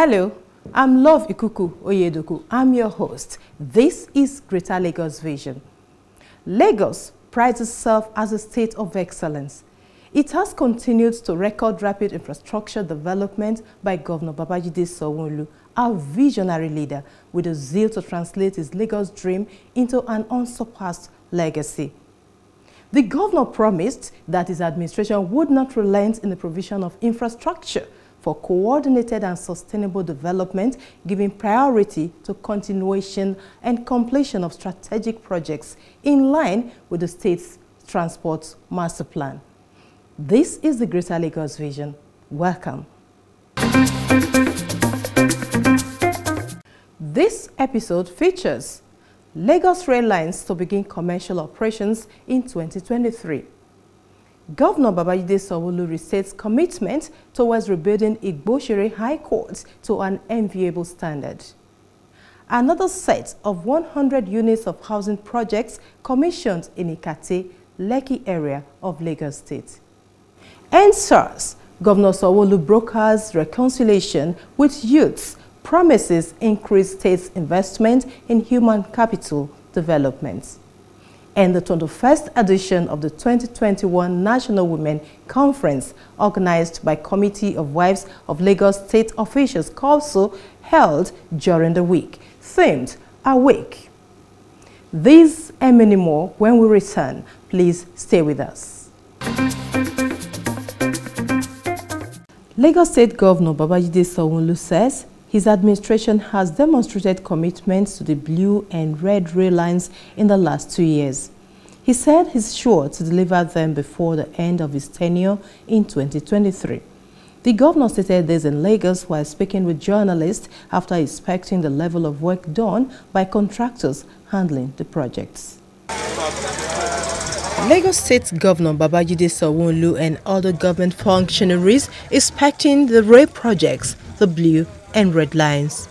Hello, I'm Love Ikuku Oyedoku. I'm your host. This is Greater Lagos Vision. Lagos prides itself as a state of excellence. It has continued to record rapid infrastructure development by Governor Babajide Sanwo-Olu, our visionary leader, with a zeal to translate his Lagos dream into an unsurpassed legacy. The governor promised that his administration would not relent in the provision of infrastructure for coordinated and sustainable development, giving priority to continuation and completion of strategic projects in line with the state's transport master plan. This is the Greater Lagos Vision. Welcome. This episode features Lagos Rail Lines to begin commercial operations in 2023. Governor Babajide Sanwo-Olu restates commitment towards rebuilding Igboshere High Court to an enviable standard. Another set of 100 units of housing projects commissioned in Ikate, Lekki area of Lagos State. And SARS, Governor Sanwo-Olu brokers reconciliation with youths promises increased state's investment in human capital development. And the 21st edition of the 2021 National Women Conference, organized by Committee of Wives of Lagos State Officials, also held during the week, themed Awake. These and many more when we return. Please stay with us. Lagos State Governor Babajide Sanwo-Olu says his administration has demonstrated commitment to the blue and red rail lines in the last two years. He said he's sure to deliver them before the end of his tenure in 2023. The governor stated this in Lagos while speaking with journalists after inspecting the level of work done by contractors handling the projects. Lagos State Governor Babajide Sanwo-Olu and other government functionaries inspecting the rail projects, the blue and red lines.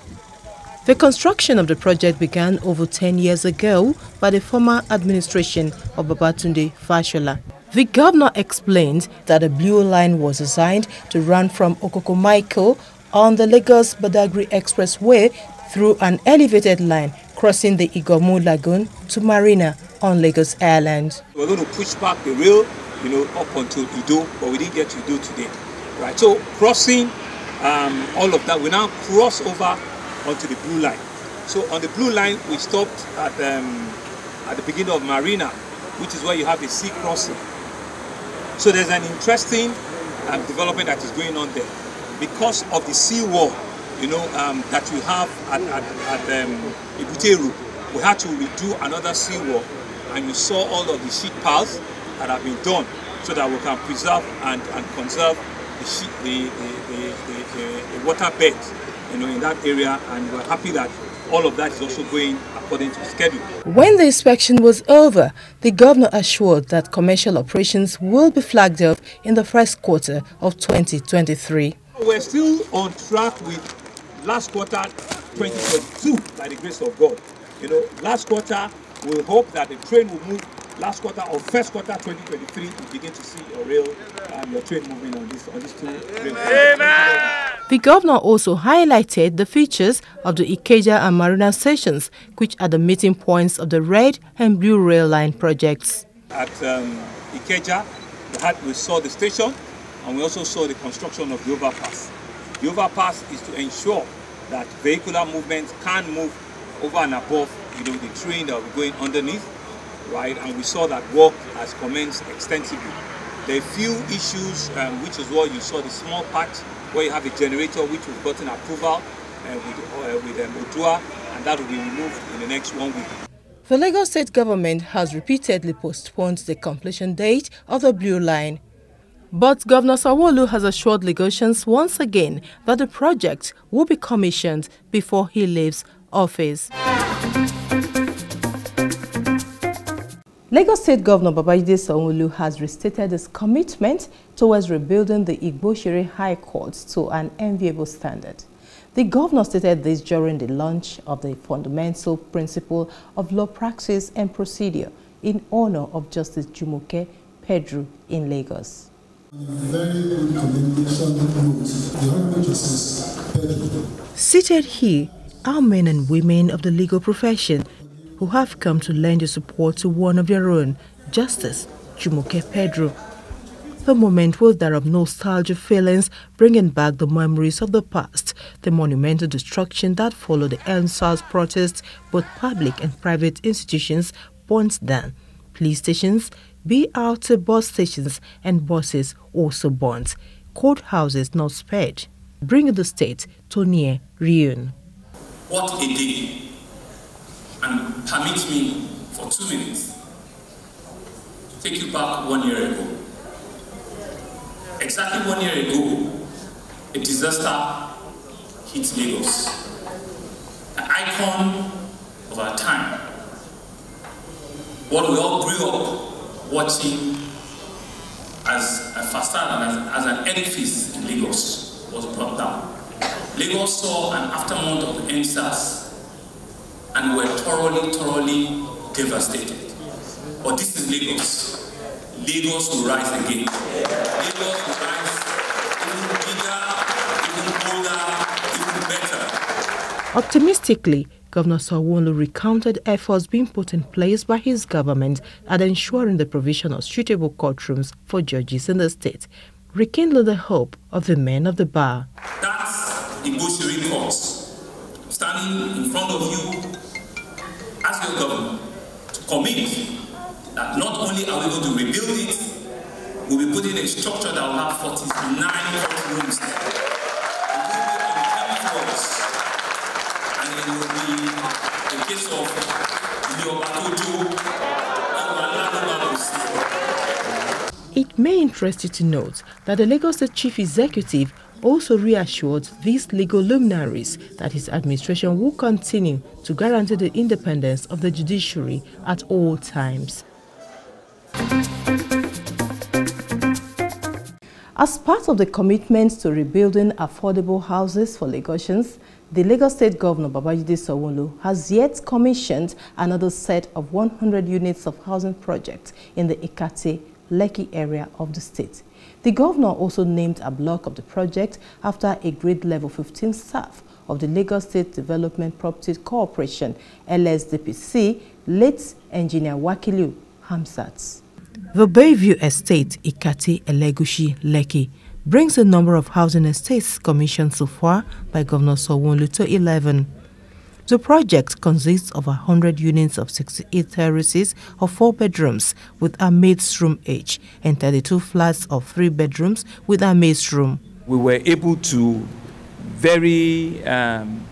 The construction of the project began over 10 years ago by the former administration of Babatunde Fashola. The governor explained that the blue line was designed to run from Okokomaiko on the Lagos Badagry Expressway through an elevated line crossing the Igomu Lagoon to Marina on Lagos Island. We're going to push back the rail, you know, up until Iddo, but we didn't get to Iddo today, right? So crossing um, all of that, we now cross over onto the blue line. So on the blue line, we stopped at um, at the beginning of Marina, which is where you have the sea crossing. So there's an interesting um, development that is going on there because of the sea wall, you know, um, that we have at at, at um, Ebute Ero. We had to redo another sea wall, and you saw all of the sheet piles that have been done so that we can preserve and, and conserve the, sheet, the, the, the, the, the water bed you know, in that area and we're happy that all of that is also going according to schedule. When the inspection was over, the governor assured that commercial operations will be flagged up in the first quarter of 2023. We're still on track with last quarter 2022 by the grace of God. You know, last quarter we hope that the train will move last quarter or first quarter 2023 you begin to see your rail and your train moving on this on these two rail. Amen. The governor also highlighted the features of the Ikeja and Marina stations, which are the meeting points of the red and blue rail line projects. At um, Ikeja, we, had, we saw the station and we also saw the construction of the overpass. The overpass is to ensure that vehicular movement can move over and above you know, the train that will be going underneath right? And we saw that work has commenced extensively. Are few issues, um, which is what you saw the small part where you have a generator which we've gotten approval uh, with, uh, with um, and that will be removed in the next one week. The Lagos state government has repeatedly postponed the completion date of the Blue Line. But Governor Sanwo-Olu has assured Lagosians once again that the project will be commissioned before he leaves office. Lagos State Governor Babajide Sanwo-Olu has restated his commitment towards rebuilding the Igboshere High Court to an enviable standard. The governor stated this during the launch of the fundamental principle of law practice and procedure in honor of Justice Jumoke Pedro in Lagos. Very good. The Honorable Justice Pedro. Seated here are men and women of the legal profession who have come to lend their support to one of their own, Justice Jumoke Pedro. The moment was that of nostalgia feelings, bringing back the memories of the past, the monumental destruction that followed the EndSARS protests, both public and private institutions burnt down. Police stations, BRT bus stations and buses also burnt. Courthouses not spared, bringing the state to near ruin. What a day! And permit me for two minutes to take you back one year ago. Exactly one year ago, a disaster hit Lagos, an icon of our time. What we all grew up watching as a facade and as, as an edifice in Lagos was brought down. Lagos saw an aftermath of the EndSARS and were thoroughly, thoroughly devastated. But this is Lagos. Lagos will rise again. Lagos will rise even bigger, even bolder, even better. Optimistically, Governor Sanwo-Olu recounted efforts being put in place by his government at ensuring the provision of suitable courtrooms for judges in the state, rekindling the hope of the men of the bar. That's the Bushiri courts. Standing in front of you as your government to commit that not only are we going to rebuild it, we'll be putting a structure that will have 49 courtrooms there. It will be on 10. And it will be a case of It may interest you to note that the Lagos State Chief Executive also reassured these legal luminaries that his administration will continue to guarantee the independence of the judiciary at all times. As part of the commitment to rebuilding affordable houses for Lagosians, the Lagos State Governor Babajide Sanwo-Olu has yet commissioned another set of 100 units of housing projects in the Ikate, Lekki area of the state. The governor also named a block of the project after a grade level 15 staff of the Lagos State Development Property Corporation, LSDPC, late engineer Wakilu Hamsat. The Bayview Estate, Ikate Elegushi, Lekki, brings the number of housing estates commissioned so far by Governor Sanwo-Olu to 11. The project consists of 100 units of 68 terraces of 4 bedrooms with a maid's room each and 32 flats of 3 bedrooms with a maid's room. We were able to very um,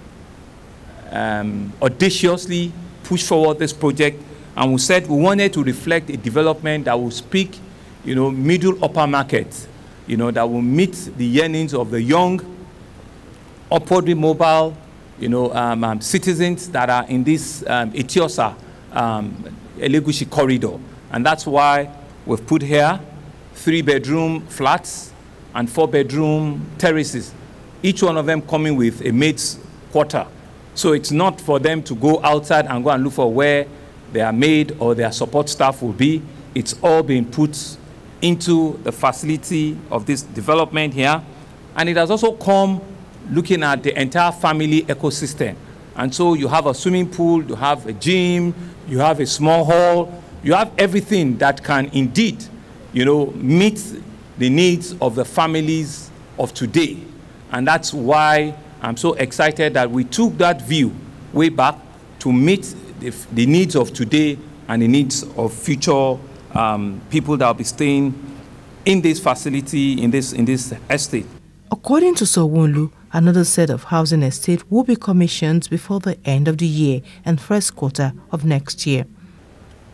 um, audaciously push forward this project and we said we wanted to reflect a development that will speak, you know, middle upper market, you know, that will meet the yearnings of the young, upwardly mobile, you know, um, um, citizens that are in this um, Eti-Osa um, Elegushi corridor. And that's why we've put here three bedroom flats and four bedroom terraces, each one of them coming with a maid's quarter. So it's not for them to go outside and go and look for where their maid or their support staff will be. It's all being put into the facility of this development here. And it has also come looking at the entire family ecosystem. And so you have a swimming pool, you have a gym, you have a small hall, you have everything that can indeed, you know, meet the needs of the families of today. And that's why I'm so excited that we took that view way back to meet the, the needs of today and the needs of future um, people that will be staying in this facility, in this, in this estate. According to Sanwo-Olu, another set of housing estate will be commissioned before the end of the year and first quarter of next year.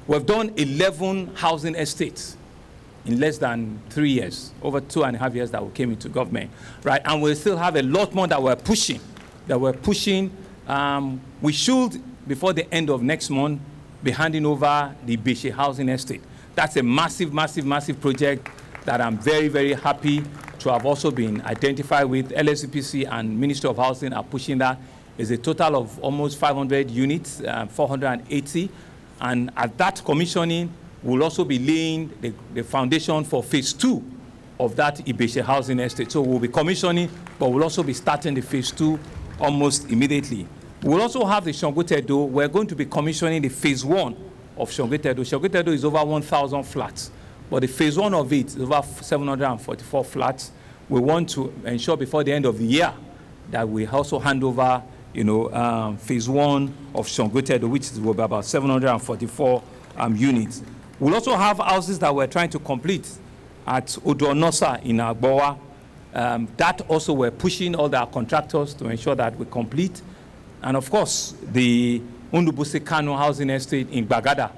We've done 11 housing estates in less than three years, over two and a half years that we came into government, right? And we still have a lot more that we're pushing, that we're pushing. Um, we should before the end of next month, be handing over the Ibeshe Housing Estate. That's a massive, massive, massive project that I'm very, very happy to have also been identified with. LSDPC and Ministry of Housing are pushing that. It's a total of almost 500 units, uh, 480. And at that commissioning, we'll also be laying the, the foundation for phase two of that Ibeshe housing estate. So we'll be commissioning, but we'll also be starting the phase two almost immediately. We'll also have the Sangotedo. We're going to be commissioning the phase one of Sangotedo. Sangotedo is over 1,000 flats, but the phase one of it is over 744 flats. We want to ensure before the end of the year that we also hand over, you know, um, phase one of Sangotedo, which will be about 744 um, units. We'll also have houses that we're trying to complete at Odonosa in Agboa. Um, that also we're pushing all our contractors to ensure that we complete. And of course, the Ndubuisi Kanu housing estate in Bagada.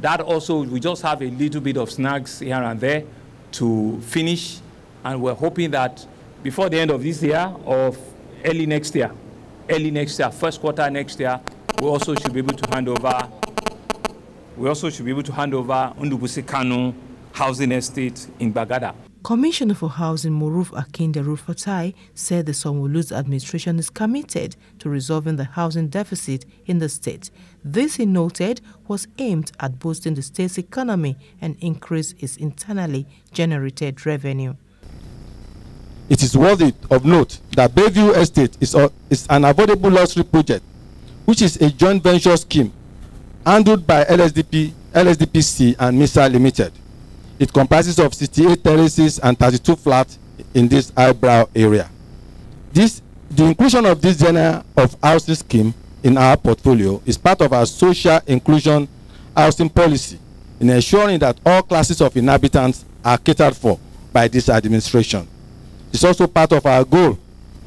That also, we just have a little bit of snags here and there to finish. And we're hoping that before the end of this year or early next year, early next year, first quarter next year, we also should be able to hand over, we also should be able to hand over Ndubuisi Kanu housing estate in Bagada. Commissioner for Housing Moruf Akinderu-Fatai said the Sanwo-Olu's administration is committed to resolving the housing deficit in the state. This, he noted, was aimed at boosting the state's economy and increase its internally generated revenue. It is worthy of note that Bayview Estate is, a, is an affordable luxury project, which is a joint venture scheme handled by LSDP, LSDPC and MISA Limited. It comprises of 68 terraces and 32 flats in this eyebrow area. This, the inclusion of this genre of housing scheme in our portfolio is part of our social inclusion housing policy in ensuring that all classes of inhabitants are catered for by this administration. It's also part of our goal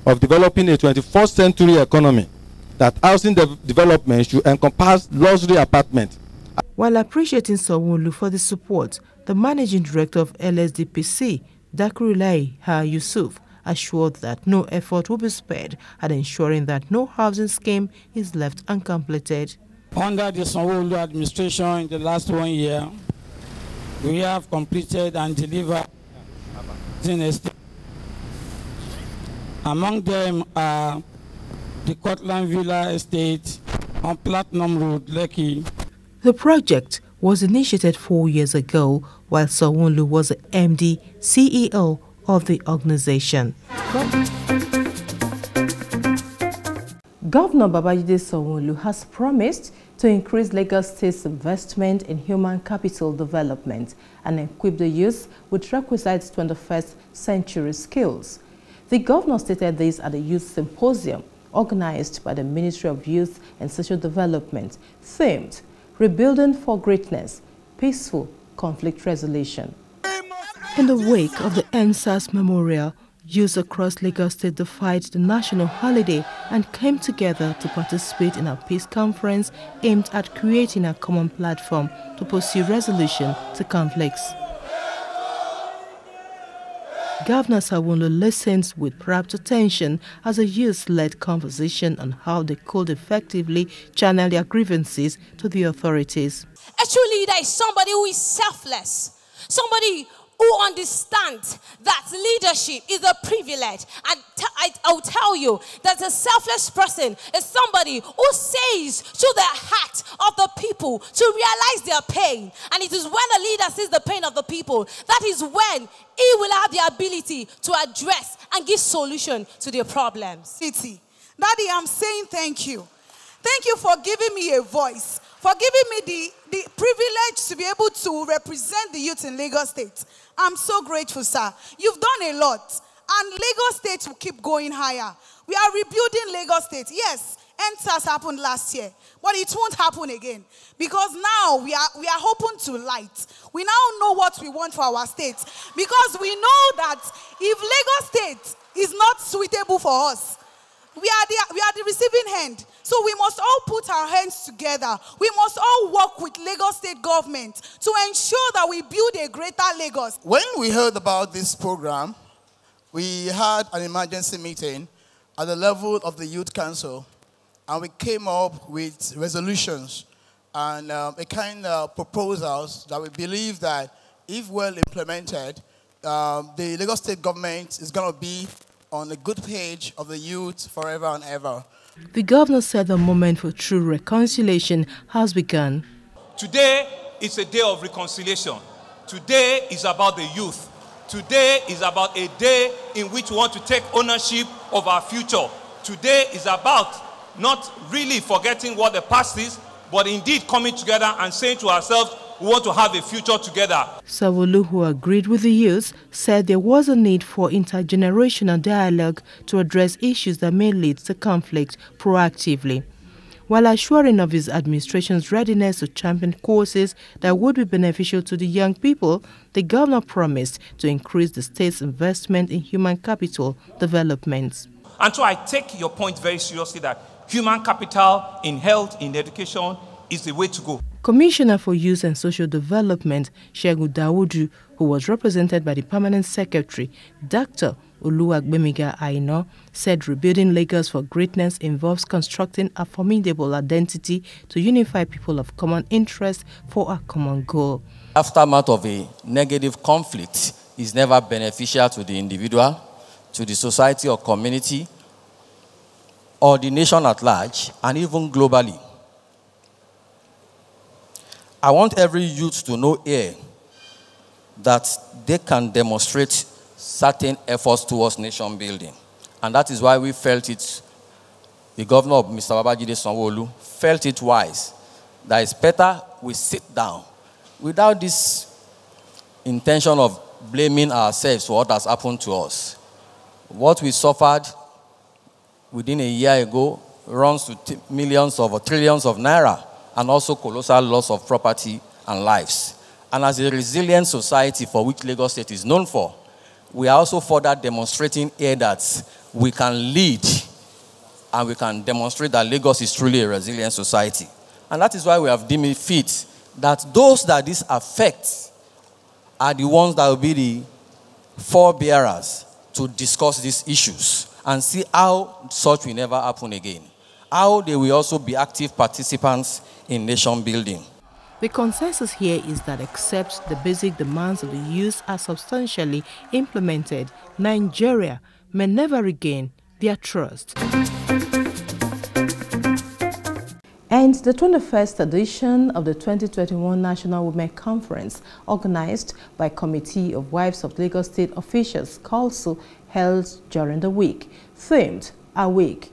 of developing a 21st century economy that housing de development should encompass luxury apartments. While appreciating Sanwo-Olu for the support, the managing director of LSDPC, Dakurulai Ha Yusuf, assured that no effort will be spared at ensuring that no housing scheme is left uncompleted. Under the Sanwo-Olu administration in the last one year, we have completed and delivered Among them are the Cortland Villa Estate on Platinum Road, Lekki. The project was initiated four years ago while Sanwo-Olu was the MD CEO of the organization. Governor Babajide Sanwo-Olu has promised to increase Lagos State's investment in human capital development and equip the youth with requisite 21st century skills. The governor stated this at a youth symposium organized by the Ministry of Youth and Social Development, themed Rebuilding for Greatness, Peaceful Conflict Resolution. In the wake of the EndSARS Memorial, youths across Lagos State defied the national holiday and came together to participate in a peace conference aimed at creating a common platform to pursue resolution to conflicts. Governor Sanwo-Olu listens with rapt attention as a youth-led conversation on how they could effectively channel their grievances to the authorities. A true leader is somebody who is selfless, somebody who understands that leadership is a privilege. And I, will tell you that a selfless person is somebody who says to the heart of the people to realize their pain. And it is when a leader sees the pain of the people, that is when he will have the ability to address and give solution to their problems. City. Daddy, I'm saying thank you. Thank you for giving me a voice, for giving me the, the privilege to be able to represent the youth in Lagos State. I'm so grateful, sir. You've done a lot. And Lagos State will keep going higher. We are rebuilding Lagos State. Yes, EndSARS happened last year, but it won't happen again because now we are we are open to light. We now know what we want for our state because we know that if Lagos State is not suitable for us, we are the we are the receiving hand. So we must all put our hands together. We must all work with Lagos State government to ensure that we build a greater Lagos. When we heard about this program, we had an emergency meeting at the level of the Youth Council, and we came up with resolutions and um, a kind of proposals that we believe that, if well implemented, um, the Lagos State government is going to be on the good page of the youth forever and ever. The governor said the moment for true reconciliation has begun. Today is a day of reconciliation. Today is about the youth. Today is about a day in which we want to take ownership of our future. Today is about not really forgetting what the past is, but indeed coming together and saying to ourselves, we want to have a future together. Sanwo-Olu, who agreed with the youth, said there was a need for intergenerational dialogue to address issues that may lead to conflict proactively. While assuring of his administration's readiness to champion courses that would be beneficial to the young people, the governor promised to increase the state's investment in human capital development. And so I take your point very seriously that human capital in health, in education, is the way to go. Commissioner for Youth and Social Development, Shegu Dawudu, who was represented by the Permanent Secretary, Dr. Oluwagbemiga Aino, said rebuilding Lagos for greatness involves constructing a formidable identity to unify people of common interest for a common goal. Aftermath of a negative conflict is never beneficial to the individual, to the society or community, or the nation at large, and even globally. I want every youth to know here that they can demonstrate certain efforts towards nation building. And that is why we felt it, the governor of Mr. Babajide Sanwo-Olu felt it wise that it's better we sit down without this intention of blaming ourselves for what has happened to us. What we suffered within a year ago runs to millions of or trillions of naira and also colossal loss of property and lives. And as a resilient society for which Lagos State is known for, we are also further demonstrating here that we can lead and we can demonstrate that Lagos is truly a resilient society. And that is why we have deemed it fit that those that this affects are the ones that will be the forebearers to discuss these issues and see how such will never happen again. How they will also be active participants in nation building. The consensus here is that except the basic demands of the youth are substantially implemented, Nigeria may never regain their trust. And the 21st edition of the 2021 National Women Conference, organized by Committee of Wives of Lagos State Officials, also held during the week, themed Awake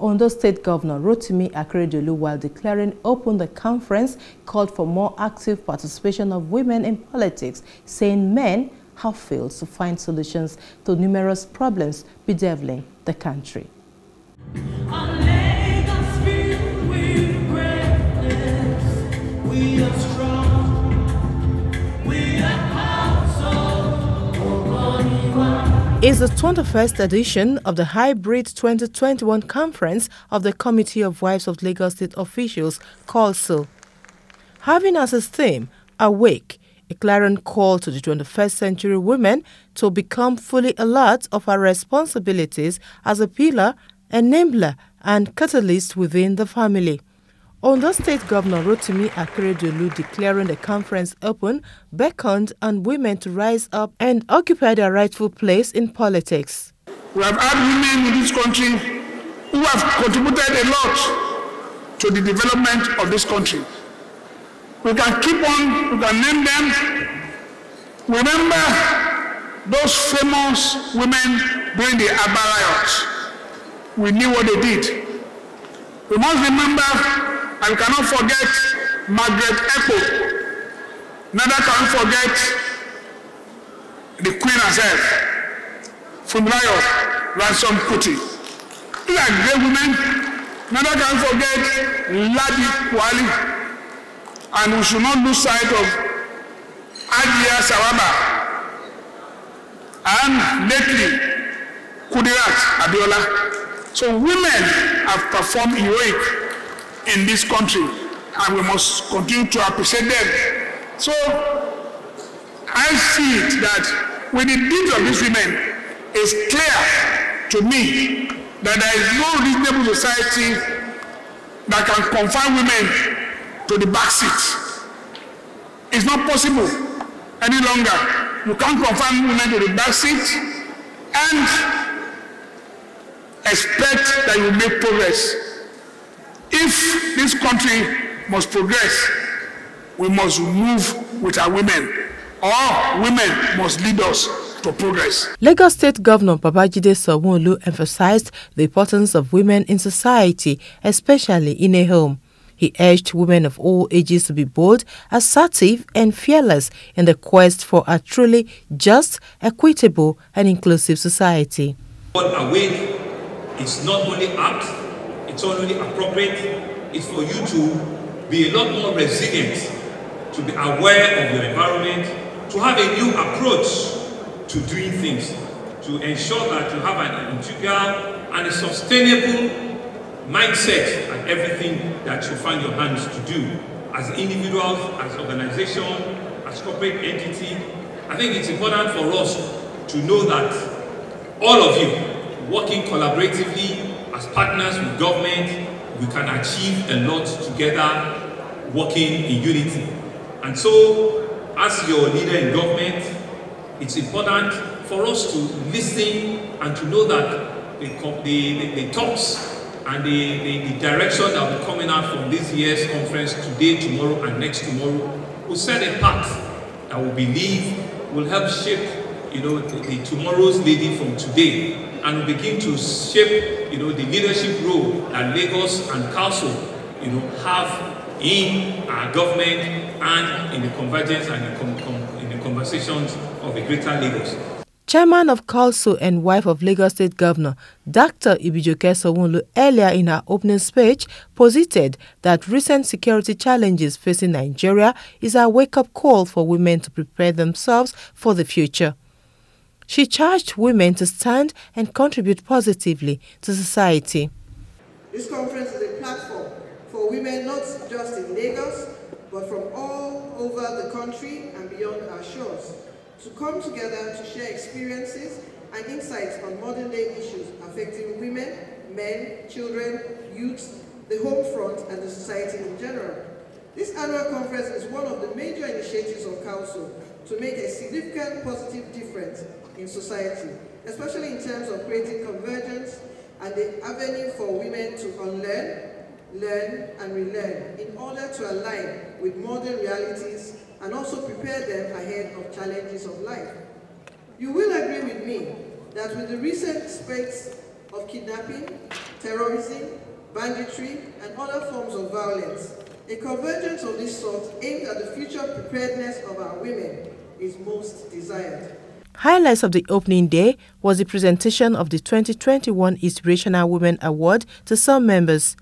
Ondo State Governor Rotimi Akeredolu, while declaring open the conference, called for more active participation of women in politics, saying men have failed to find solutions to numerous problems bedeviling the country. Is the 21st edition of the Hybrid 2021 Conference of the Committee of Wives of Lagos State Officials, so. Having as its theme, Awake, a clarion call to the 21st century women to become fully alert of our responsibilities as a pillar, enabler, and catalyst within the family. Ondo State Governor Rotimi Akeredolu declaring the conference open beckoned on women to rise up and occupy their rightful place in politics. We have had women in this country who have contributed a lot to the development of this country. We can keep on, we can name them. Remember those famous women during the Aba riots. We knew what they did. We must remember and cannot forget Margaret Echo. Neither can forget the Queen herself, Funmilayo Ransom Kuti. These are great women. Neither can forget Ladi Kwali. And we should not lose sight of Adia Sawaba. And lately, Kudirat Abiola. So women have performed heroic in this country, and we must continue to appreciate them. So I see it that with the deeds of these women, it's clear to me that there is no reasonable society that can confine women to the back seat. It's not possible any longer. You can't confine women to the back seat and expect that you make progress. If this country must progress, we must move with our women. or women must lead us to progress. Lagos State Governor Babajide Sanwo-Olu emphasized the importance of women in society, especially in a home. He urged women of all ages to be bold, assertive, and fearless in the quest for a truly just, equitable, and inclusive society. Awake is not only apt, it's not only appropriate, it's for you to be a lot more resilient, to be aware of your environment, to have a new approach to doing things, to ensure that you have an integral and a sustainable mindset and everything that you find your hands to do. As individuals, as organization, as corporate entity, I think it's important for us to know that all of you working collaboratively as partners with government, we can achieve a lot together working in unity. And so, as your leader in government, it's important for us to listen and to know that the, the, the, the talks and the, the, the, direction that will coming out from this year's conference today, tomorrow, and next tomorrow will set a path that we believe will help shape you know, the, the tomorrow's lady from today and begin to shape you know, the leadership role that Lagos and Council you know, have in our government and in the convergence and in the conversations of a greater Lagos. Chairman of COWLSO and wife of Lagos State Governor Dr. Ibijoke Sanwo-Olu earlier in her opening speech posited that recent security challenges facing Nigeria is a wake-up call for women to prepare themselves for the future. She charged women to stand and contribute positively to society. This conference is a platform for women not just in Lagos, but from all over the country and beyond our shores to come together to share experiences and insights on modern day issues affecting women, men, children, youths, the home front, and the society in general. This annual conference is one of the major initiatives of Council to make a significant positive difference in society, especially in terms of creating convergence and the avenue for women to unlearn, learn, and relearn in order to align with modern realities and also prepare them ahead of challenges of life. You will agree with me that with the recent spate of kidnapping, terrorism, banditry, and other forms of violence, a convergence of this sort aimed at the future preparedness of our women is most desired. Highlights of the opening day was the presentation of the 2021 Inspirational Women Award to some members.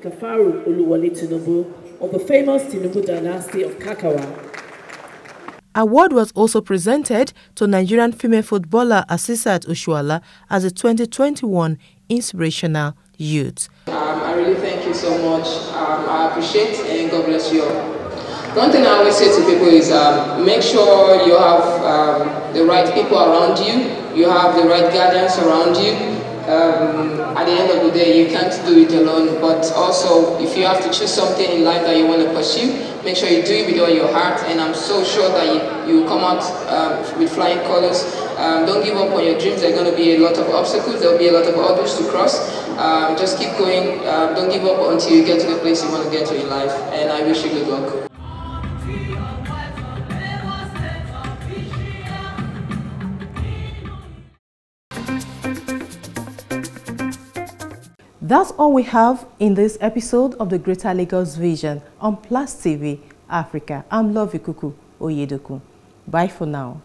Kafaru Uluwale Tinubu of the famous Tinubu dynasty of Kakawa Award was also presented to Nigerian female footballer Asisat Oshoala as a 2021 Inspirational Youth. Um, I really thank you so much. Um, I appreciate and God bless you all. One thing I always say to people is um, make sure you have um, the right people around you, you have the right guidance around you, um, at the end of the day, you can't do it alone. But also, if you have to choose something in life that you want to pursue, make sure you do it with all your heart. And I'm so sure that you, you come out um, with flying colors. Um, don't give up on your dreams. There are going to be a lot of obstacles. There will be a lot of hurdles to cross. Um, just keep going. Don't give up until you get to the place you want to get to in life. And I wish you good luck. That's all we have in this episode of the Greater Lagos Vision on Plus TV Africa. I'm Love Ikuku Oyedoku. Bye for now.